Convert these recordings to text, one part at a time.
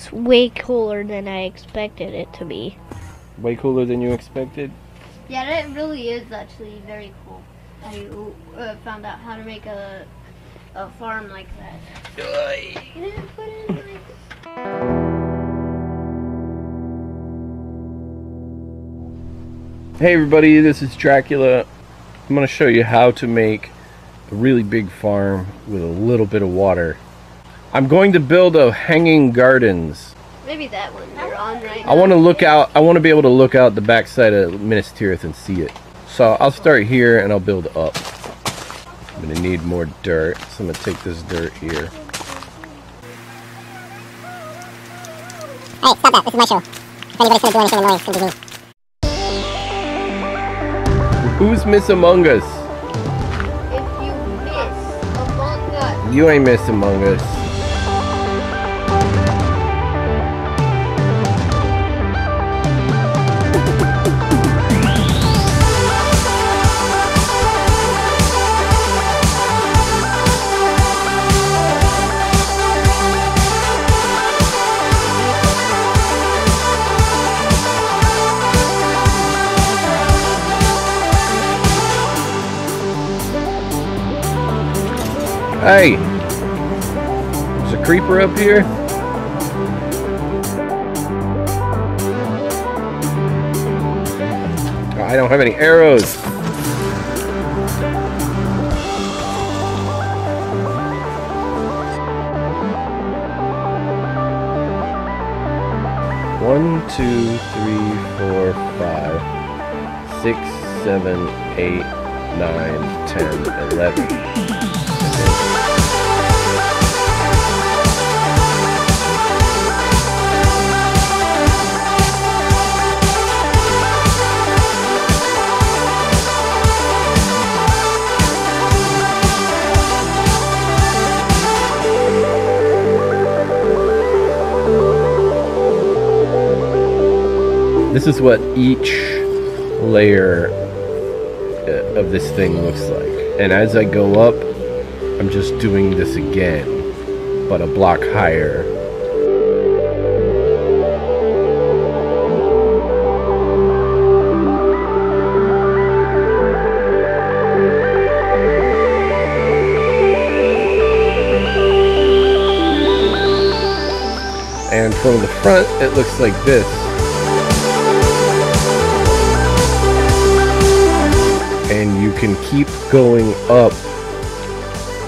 it's way cooler than I expected it to be. Way cooler than you expected. Yeah, that really is actually very cool. I uh, found out how to make a a farm like that. Yeah, put in like Hey everybody, this is Dracula. I'm going to show you how to make a really big farm with a little bit of water. I'm going to build a hanging gardens. maybe that one you're on right I want to look out, I want to be able to look out the backside of Minas Tirith and see it. So I'll start here and I'll build up. I'm going to need more dirt, so I'm going to take this dirt here. Hey, stop that. This is my show. If anybody's gonna do anything annoying, it's gonna be me. Who's Miss Among Us? If you miss Among Us, You ain't Miss Among Us. Hey! There's a creeper up here. Oh, I don't have any arrows. One, two, three, four, five, six, seven, eight, nine, ten, eleven. This is what each layer uh, of this thing looks like. And as I go up, I'm just doing this again, but a block higher. And from the front, it looks like this. and you can keep going up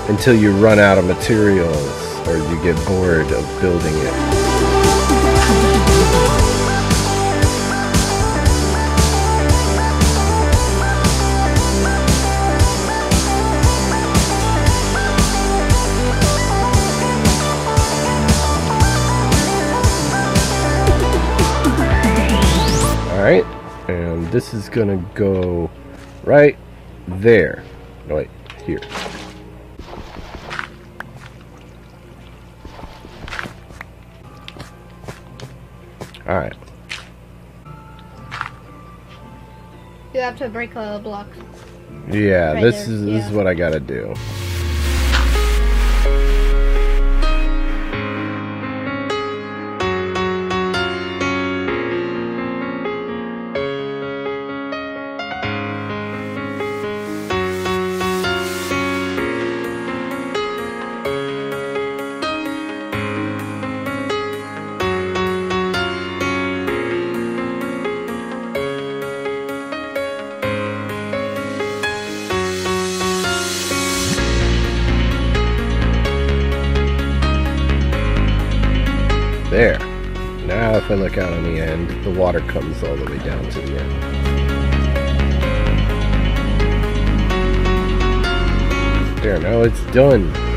until you run out of materials or you get bored of building it. Alright, and this is gonna go right there. No, wait, here. All right. you have to break a block. Yeah, Right this there, is this is what I gotta do. I look out on the end, the water comes all the way down to the end. There, now it's done.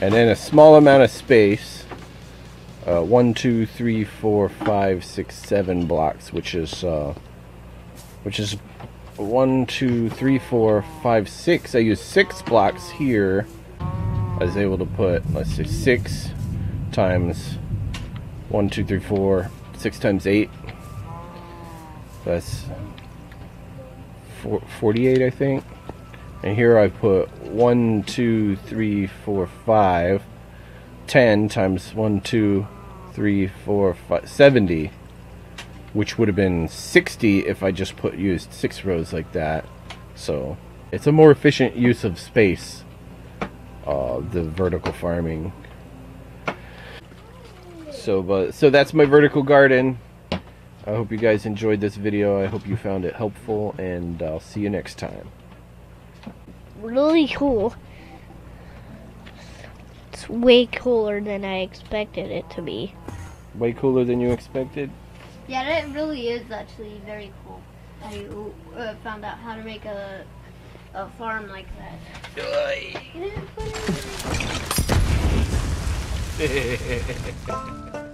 And then a small amount of space. Uh, one, two, three, four, five, six, seven blocks, which is uh, which is one, two, three, four, five, six. I use six blocks here. I was able to put let's say six times one, two, three, four, six times eight. That's 48, I think. And here I put one, two, three, four, five, ten times one, two, three, four, five, 70, which would have been 60 if I just put used six rows like that. So it's a more efficient use of space, uh, the vertical farming. So, but so that's my vertical garden. I hope you guys enjoyed this video. I hope you found it helpful, and I'll see you next time. Really cool. It's way cooler than I expected it to be. Way cooler than you expected. Yeah, it really is actually very cool. I uh, found out how to make a a farm like that.